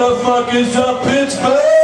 The fuck is up, Pittsburgh?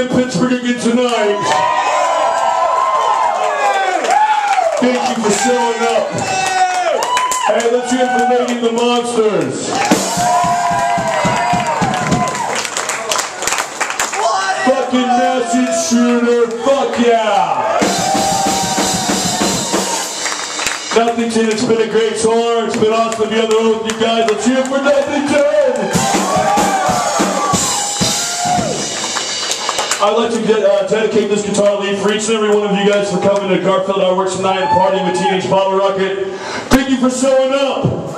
In Pittsburgh again tonight. Thank you for showing up. Hey, let's hear for making the monsters. Fucking massive shooter, fuck yeah! Nothington, it's been a great tour. It's been awesome to be on the road with you guys. Let's hear for Nothington! Get, uh, dedicate this guitar lead for each and every one of you guys for coming to Garfield Artworks tonight and partying with Teenage Bottlerocket. Thank you for showing up.